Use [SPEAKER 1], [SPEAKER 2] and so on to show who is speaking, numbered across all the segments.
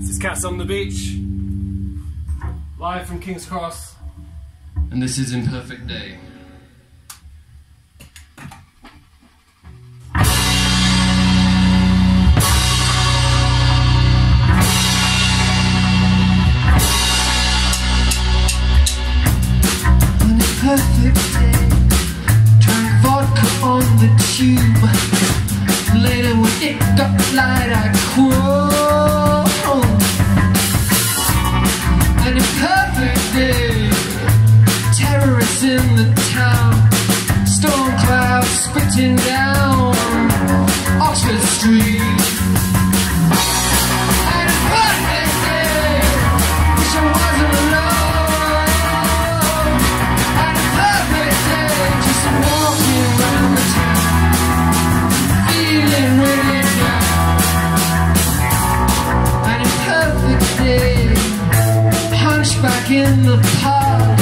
[SPEAKER 1] This is Cats on the Beach, live from King's Cross, and this is Imperfect Day.
[SPEAKER 2] On a perfect day, drank vodka on the tube. Later when it got light, I On a perfect day, in the town, storm clouds spitting down. Oxford Street. In the park,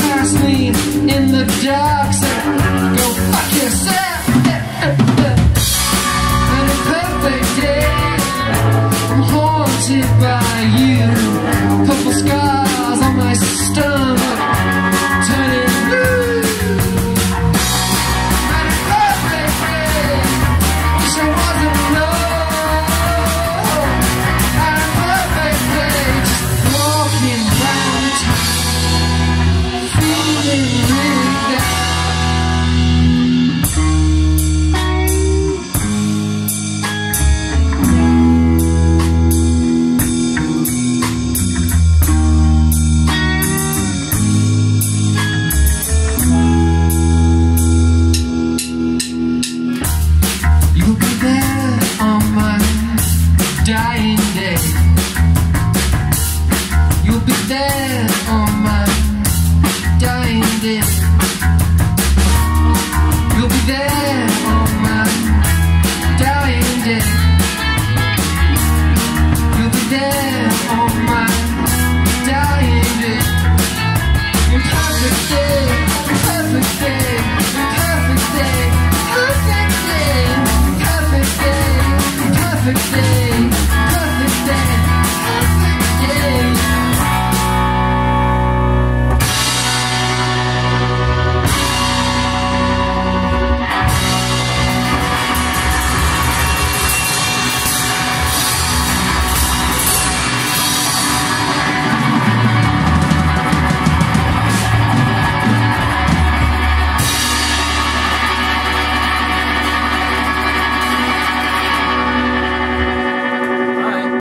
[SPEAKER 2] pass me in the dark, said, go fuck yourself. On a perfect day, I'm haunted by dying